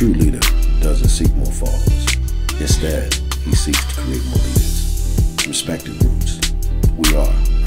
true leader doesn't seek more followers. Instead, he seeks to create more leaders. Respected roots, we are